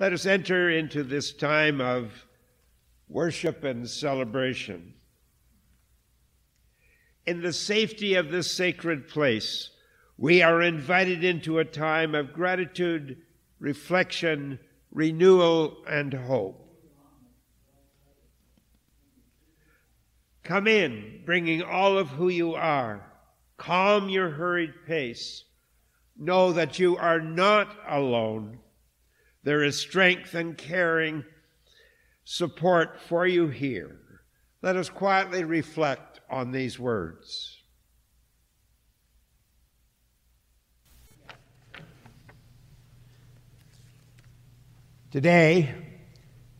Let us enter into this time of worship and celebration. In the safety of this sacred place, we are invited into a time of gratitude, reflection, renewal, and hope. Come in, bringing all of who you are. Calm your hurried pace. Know that you are not alone. There is strength and caring support for you here. Let us quietly reflect on these words. Today,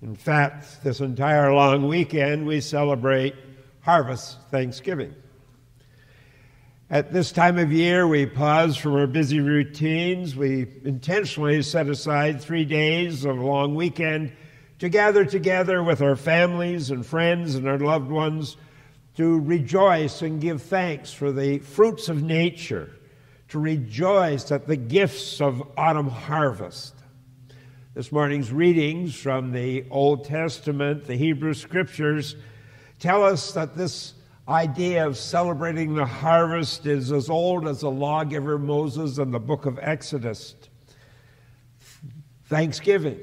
in fact, this entire long weekend, we celebrate Harvest Thanksgiving. At this time of year, we pause from our busy routines. We intentionally set aside three days of a long weekend to gather together with our families and friends and our loved ones to rejoice and give thanks for the fruits of nature, to rejoice at the gifts of autumn harvest. This morning's readings from the Old Testament, the Hebrew Scriptures, tell us that this idea of celebrating the harvest is as old as the lawgiver Moses in the book of Exodus. Thanksgiving,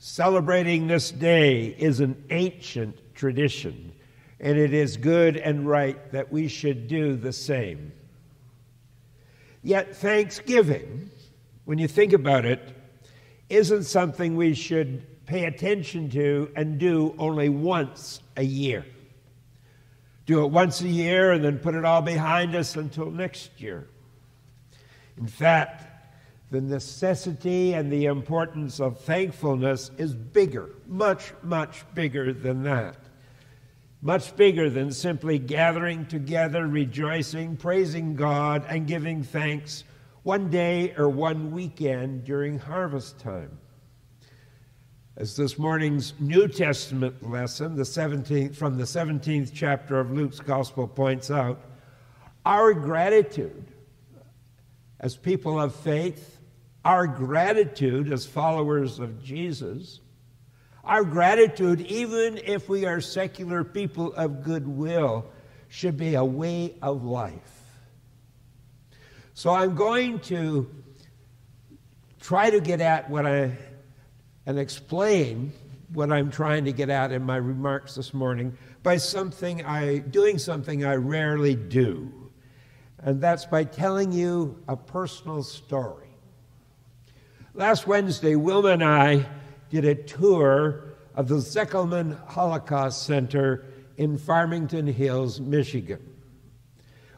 celebrating this day, is an ancient tradition, and it is good and right that we should do the same. Yet, Thanksgiving, when you think about it, isn't something we should pay attention to and do only once a year do it once a year and then put it all behind us until next year. In fact, the necessity and the importance of thankfulness is bigger, much, much bigger than that. Much bigger than simply gathering together, rejoicing, praising God, and giving thanks one day or one weekend during harvest time. As this morning's New Testament lesson, the 17th, from the 17th chapter of Luke's Gospel points out, our gratitude as people of faith, our gratitude as followers of Jesus, our gratitude, even if we are secular people of goodwill, should be a way of life. So I'm going to try to get at what I and explain what I'm trying to get at in my remarks this morning by something I doing something I rarely do. And that's by telling you a personal story. Last Wednesday, Wilma and I did a tour of the Zekelman Holocaust Center in Farmington Hills, Michigan.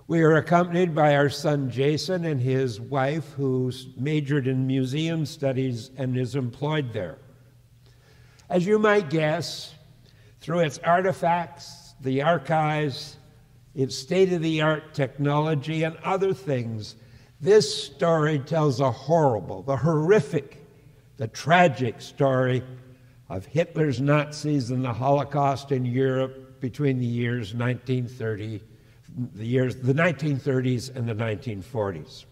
We are accompanied by our son Jason and his wife, who majored in museum studies and is employed there. As you might guess, through its artifacts, the archives, its state of the art technology, and other things, this story tells a horrible, the horrific, the tragic story of Hitler's Nazis and the Holocaust in Europe between the years 1930 the years the 1930s and the 1940s.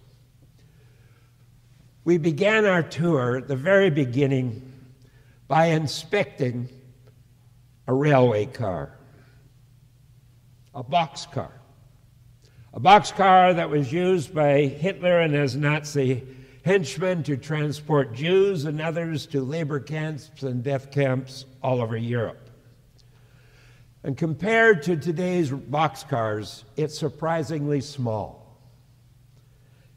We began our tour at the very beginning by inspecting a railway car, a box car, A box car that was used by Hitler and his Nazi henchmen to transport Jews and others to labor camps and death camps all over Europe. And compared to today's boxcars, it's surprisingly small.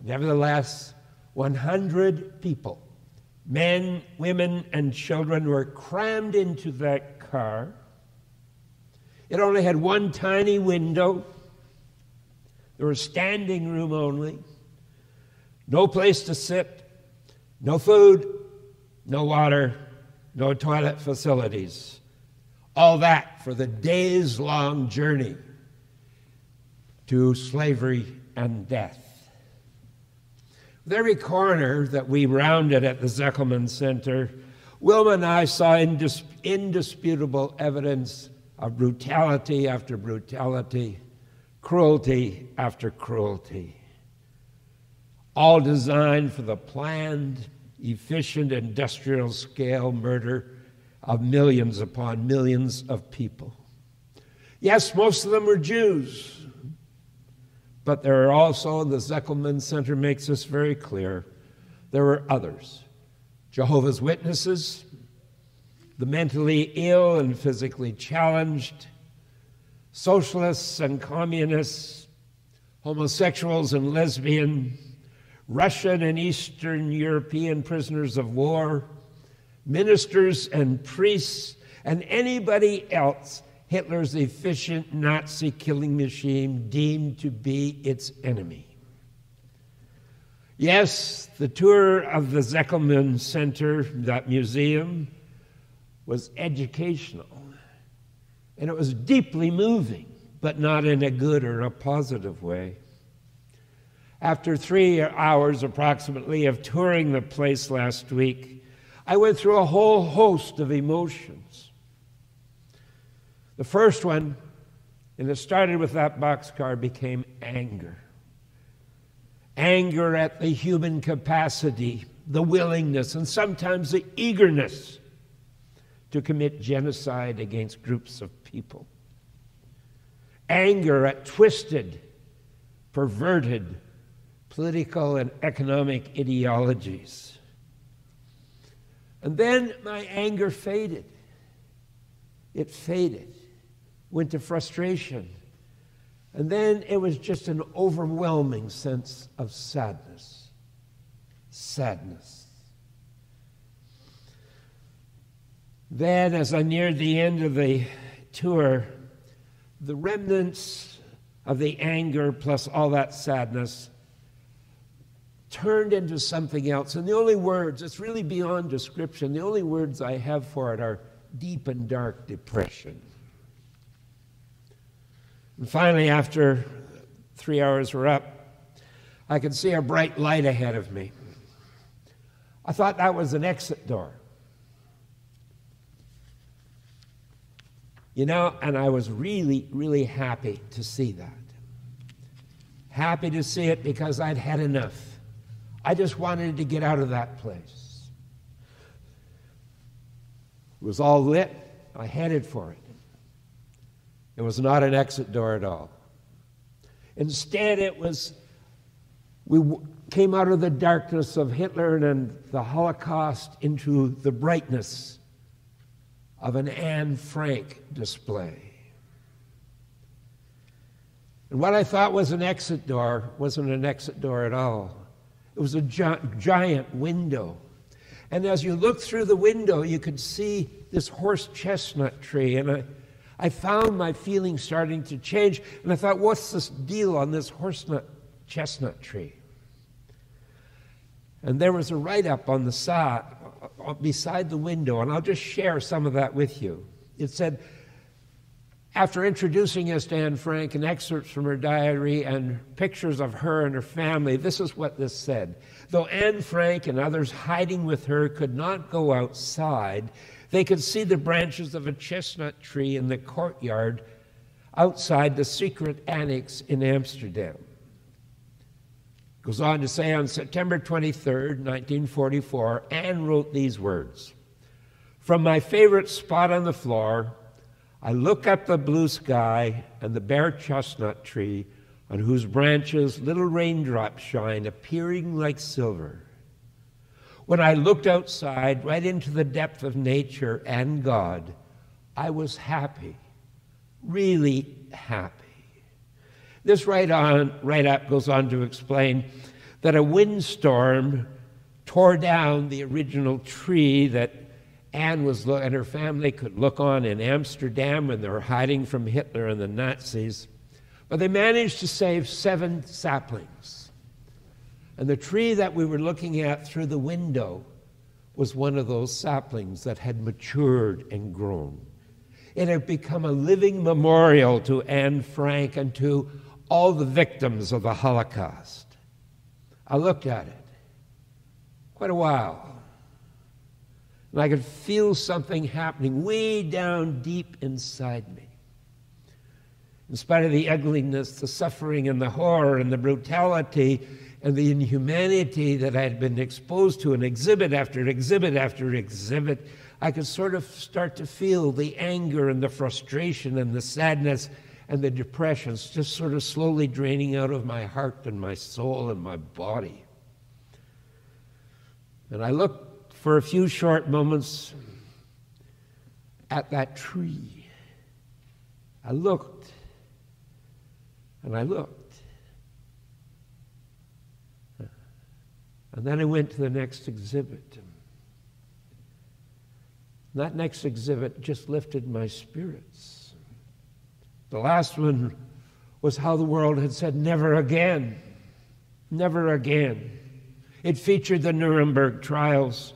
Nevertheless, 100 people, men, women, and children, were crammed into that car. It only had one tiny window. There was standing room only. No place to sit, no food, no water, no toilet facilities. All that for the days long journey to slavery and death. With every corner that we rounded at the Zekelman Center, Wilma and I saw indis- indisputable evidence of brutality after brutality, cruelty after cruelty, all designed for the planned efficient industrial scale murder of millions upon millions of people. Yes, most of them were Jews, but there are also, the Zekelman Center makes this very clear, there were others Jehovah's Witnesses, the mentally ill and physically challenged, socialists and communists, homosexuals and lesbian, Russian and Eastern European prisoners of war, ministers and priests, and anybody else Hitler's efficient Nazi killing machine deemed to be its enemy. Yes, the tour of the Zekelman Center, that museum, was educational. And it was deeply moving, but not in a good or a positive way. After three hours approximately of touring the place last week, I went through a whole host of emotions. The first one, and it started with that boxcar, became anger anger at the human capacity, the willingness, and sometimes the eagerness to commit genocide against groups of people. Anger at twisted, perverted political and economic ideologies. And then my anger faded. It faded, went to frustration and then it was just an overwhelming sense of sadness. Sadness. Then, as I neared the end of the tour, the remnants of the anger plus all that sadness turned into something else. And the only words, it's really beyond description, the only words I have for it are deep and dark depression. And finally, after three hours were up, I could see a bright light ahead of me. I thought that was an exit door. You know, and I was really, really happy to see that. Happy to see it because I'd had enough. I just wanted to get out of that place. It was all lit. I headed for it. It was not an exit door at all. Instead, it was, we came out of the darkness of Hitler and the Holocaust into the brightness of an Anne Frank display. And what I thought was an exit door wasn't an exit door at all. It was a gi- giant window. And as you looked through the window, you could see this horse chestnut tree. And I, I found my feelings starting to change, and I thought, what's this deal on this horsenut chestnut tree? And there was a write up on the side, uh, beside the window, and I'll just share some of that with you. It said, after introducing us to Anne Frank and excerpts from her diary and pictures of her and her family, this is what this said. Though Anne Frank and others hiding with her could not go outside, they could see the branches of a chestnut tree in the courtyard outside the secret annex in Amsterdam. Goes on to say on September 23, 1944, Anne wrote these words From my favorite spot on the floor, I look up the blue sky and the bare chestnut tree on whose branches little raindrops shine, appearing like silver. When I looked outside, right into the depth of nature and God, I was happy, really happy. This right on, right up goes on to explain that a windstorm tore down the original tree that Anne was and her family could look on in Amsterdam when they were hiding from Hitler and the Nazis. But they managed to save seven saplings. And the tree that we were looking at through the window was one of those saplings that had matured and grown. It had become a living memorial to Anne Frank and to all the victims of the Holocaust. I looked at it quite a while. And I could feel something happening way down deep inside me. In spite of the ugliness, the suffering, and the horror and the brutality, and the inhumanity that I had been exposed to in exhibit after exhibit after exhibit, I could sort of start to feel the anger and the frustration and the sadness and the depressions just sort of slowly draining out of my heart and my soul and my body. And I looked for a few short moments at that tree. I looked and I looked. And then I went to the next exhibit. That next exhibit just lifted my spirits. The last one was how the world had said, never again, never again. It featured the Nuremberg trials,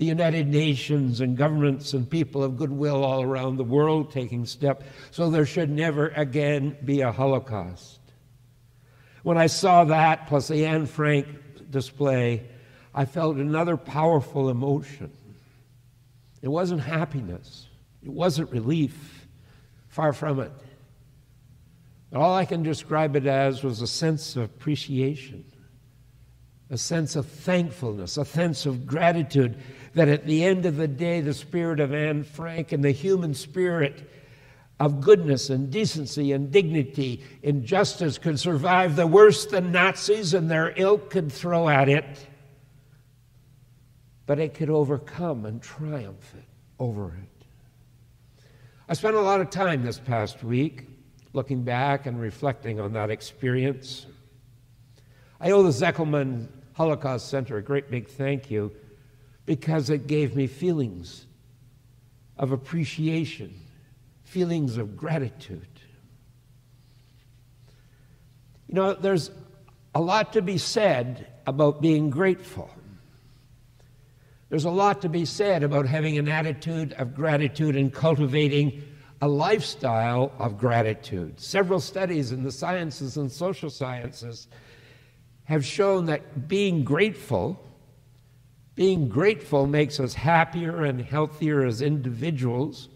the United Nations and governments and people of goodwill all around the world taking steps so there should never again be a Holocaust. When I saw that, plus the Anne Frank display, I felt another powerful emotion. It wasn't happiness, it wasn't relief, far from it. All I can describe it as was a sense of appreciation, a sense of thankfulness, a sense of gratitude that at the end of the day, the spirit of Anne Frank and the human spirit of goodness and decency and dignity and justice could survive the worst the Nazis and their ilk could throw at it, but it could overcome and triumph it, over it. I spent a lot of time this past week looking back and reflecting on that experience. I owe the Zekelman Holocaust Center a great big thank you because it gave me feelings of appreciation feelings of gratitude. You know, there's a lot to be said about being grateful. There's a lot to be said about having an attitude of gratitude and cultivating a lifestyle of gratitude. Several studies in the sciences and social sciences have shown that being grateful, being grateful makes us happier and healthier as individuals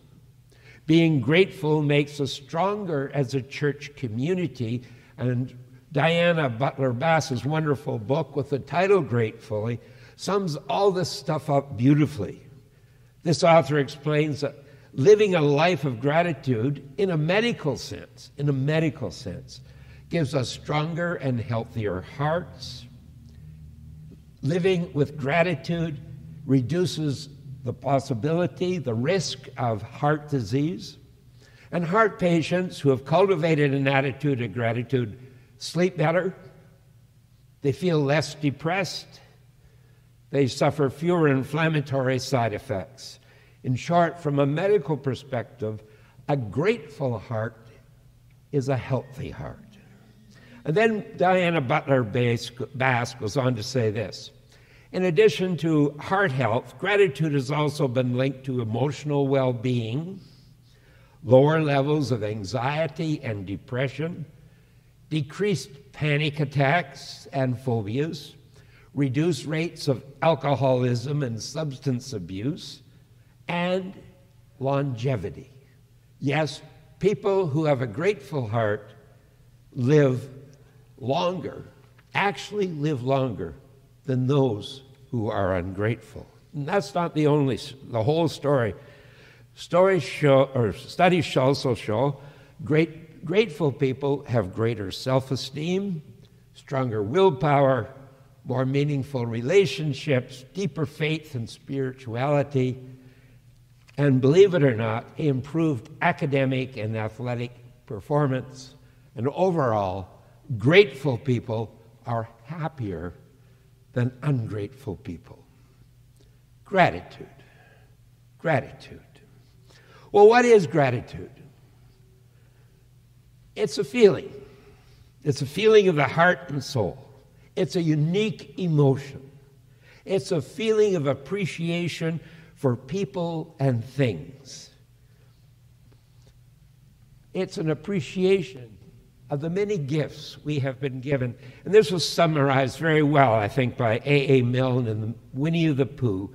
being grateful makes us stronger as a church community. And Diana Butler Bass's wonderful book with the title Gratefully sums all this stuff up beautifully. This author explains that living a life of gratitude in a medical sense, in a medical sense, gives us stronger and healthier hearts. Living with gratitude reduces the possibility, the risk of heart disease. And heart patients who have cultivated an attitude of gratitude sleep better, they feel less depressed, they suffer fewer inflammatory side effects. In short, from a medical perspective, a grateful heart is a healthy heart. And then Diana Butler Bass goes on to say this in addition to heart health, gratitude has also been linked to emotional well being, lower levels of anxiety and depression, decreased panic attacks and phobias, reduced rates of alcoholism and substance abuse, and longevity. Yes, people who have a grateful heart live longer, actually live longer than those who are ungrateful. And that's not the only, the whole story. Stories show, or studies also show, great, grateful people have greater self esteem, stronger willpower, more meaningful relationships, deeper faith and spirituality, and believe it or not, improved academic and athletic performance. And overall, grateful people are happier than ungrateful people. Gratitude. Gratitude. Well, what is gratitude? It's a feeling. It's a feeling of the heart and soul. It's a unique emotion. It's a feeling of appreciation for people and things. It's an appreciation of the many gifts we have been given. And this was summarized very well, I think, by A. A. Milne in Winnie the Pooh.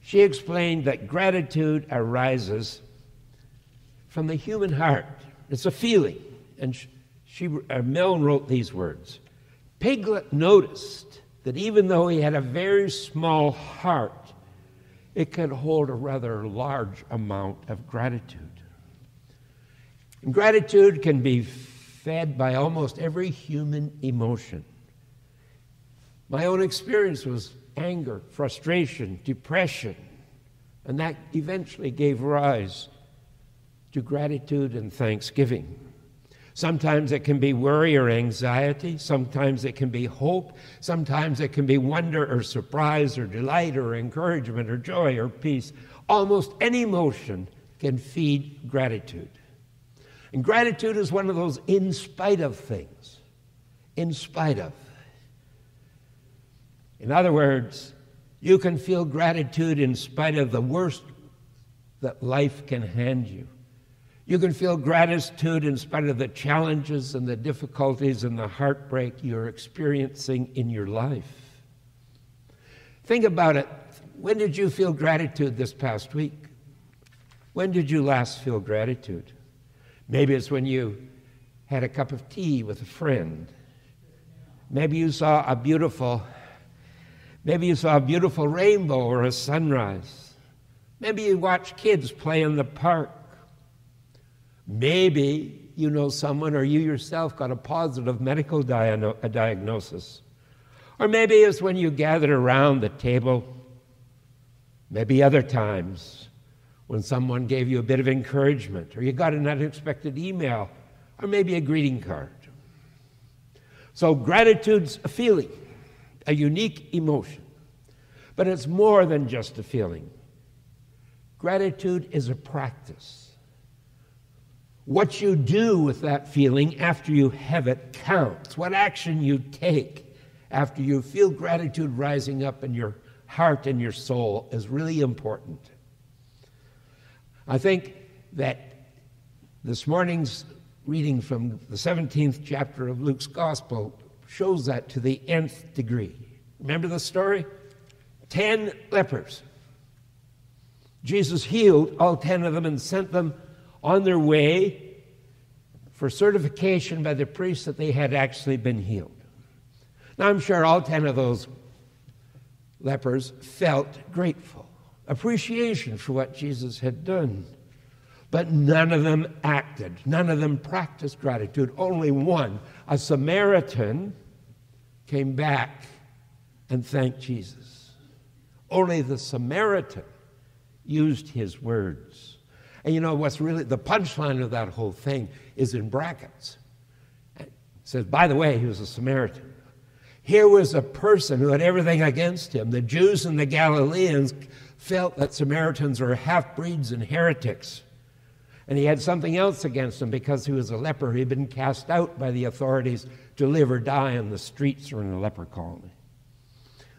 She explained that gratitude arises from the human heart. It's a feeling. And she, uh, Milne wrote these words Piglet noticed that even though he had a very small heart, it could hold a rather large amount of gratitude. And gratitude can be fed by almost every human emotion. My own experience was anger, frustration, depression, and that eventually gave rise to gratitude and thanksgiving. Sometimes it can be worry or anxiety. Sometimes it can be hope. Sometimes it can be wonder or surprise or delight or encouragement or joy or peace. Almost any emotion can feed gratitude. And gratitude is one of those in spite of things. In spite of. In other words, you can feel gratitude in spite of the worst that life can hand you. You can feel gratitude in spite of the challenges and the difficulties and the heartbreak you're experiencing in your life. Think about it. When did you feel gratitude this past week? When did you last feel gratitude? Maybe it's when you had a cup of tea with a friend. Maybe you saw a beautiful maybe you saw a beautiful rainbow or a sunrise. Maybe you watched kids play in the park. Maybe you know someone or you yourself got a positive medical diagnosis. Or maybe it's when you gathered around the table. Maybe other times when someone gave you a bit of encouragement, or you got an unexpected email, or maybe a greeting card. So, gratitude's a feeling, a unique emotion, but it's more than just a feeling. Gratitude is a practice. What you do with that feeling after you have it counts. What action you take after you feel gratitude rising up in your heart and your soul is really important. I think that this morning's reading from the 17th chapter of Luke's Gospel shows that to the nth degree. Remember the story? Ten lepers. Jesus healed all ten of them and sent them on their way for certification by the priest that they had actually been healed. Now, I'm sure all 10 of those lepers felt grateful, appreciation for what Jesus had done. But none of them acted, none of them practiced gratitude. Only one, a Samaritan, came back and thanked Jesus. Only the Samaritan used his words. And you know what's really the punchline of that whole thing is in brackets. It says, by the way, he was a Samaritan. Here was a person who had everything against him. The Jews and the Galileans felt that Samaritans were half breeds and heretics. And he had something else against him because he was a leper. He'd been cast out by the authorities to live or die on the streets or in a leper colony.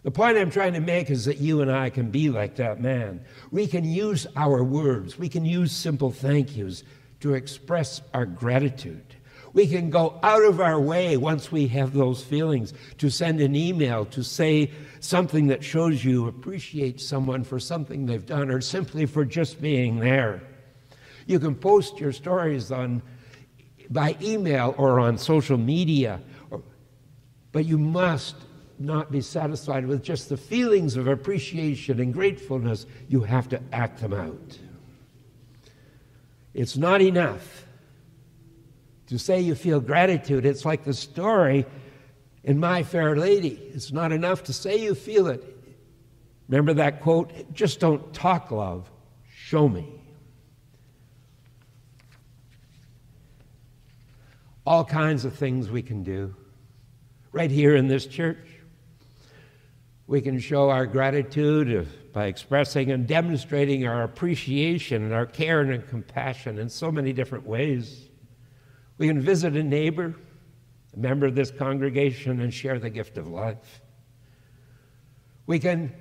The point I'm trying to make is that you and I can be like that man. We can use our words, we can use simple thank yous to express our gratitude. We can go out of our way once we have those feelings to send an email to say something that shows you appreciate someone for something they've done or simply for just being there. You can post your stories on by email or on social media, but you must not be satisfied with just the feelings of appreciation and gratefulness. You have to act them out. It's not enough to say you feel gratitude. It's like the story in My Fair Lady. It's not enough to say you feel it. Remember that quote? Just don't talk love, show me. All kinds of things we can do right here in this church. We can show our gratitude by expressing and demonstrating our appreciation and our care and compassion in so many different ways. We can visit a neighbor, a member of this congregation, and share the gift of life. We can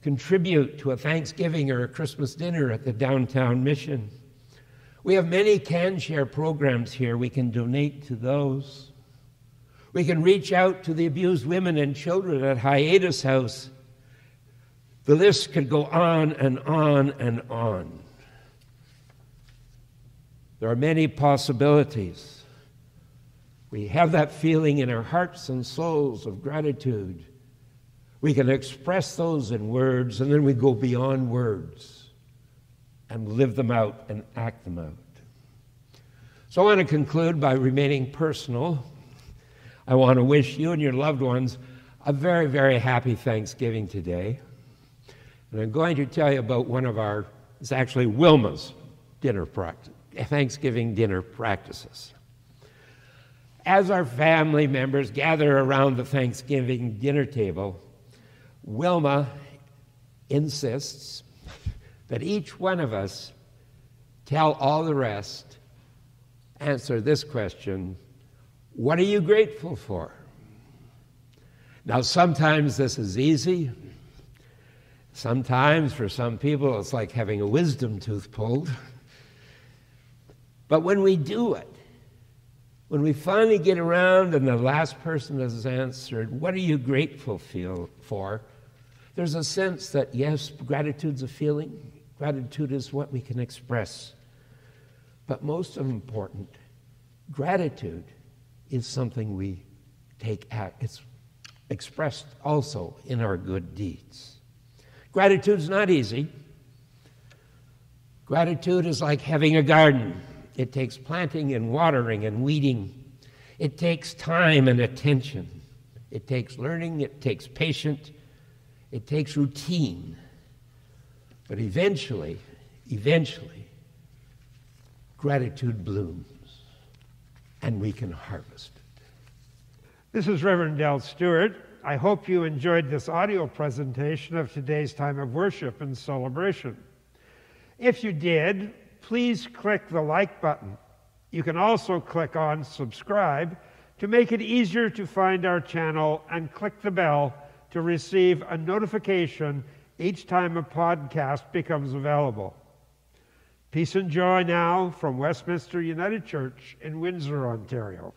contribute to a Thanksgiving or a Christmas dinner at the downtown mission. We have many can share programs here. We can donate to those. We can reach out to the abused women and children at Hiatus House. The list could go on and on and on. There are many possibilities. We have that feeling in our hearts and souls of gratitude. We can express those in words, and then we go beyond words and live them out and act them out. So I want to conclude by remaining personal. I want to wish you and your loved ones a very, very happy Thanksgiving today. And I'm going to tell you about one of our, it's actually Wilma's dinner practice, Thanksgiving dinner practices. As our family members gather around the Thanksgiving dinner table, Wilma insists that each one of us tell all the rest, answer this question What are you grateful for? Now, sometimes this is easy. Sometimes, for some people, it's like having a wisdom tooth pulled. But when we do it, when we finally get around and the last person has answered, What are you grateful feel for? There's a sense that, yes, gratitude's a feeling, gratitude is what we can express. But most important, gratitude is something we take act. It's expressed also in our good deeds. Gratitude's not easy. Gratitude is like having a garden. It takes planting and watering and weeding. It takes time and attention. It takes learning. It takes patience. It takes routine. But eventually, eventually, gratitude blooms and we can harvest it. This is Reverend Dell Stewart. I hope you enjoyed this audio presentation of today's time of worship and celebration. If you did, please click the like button. You can also click on subscribe to make it easier to find our channel and click the bell to receive a notification each time a podcast becomes available. Peace and joy now from Westminster United Church in Windsor, Ontario.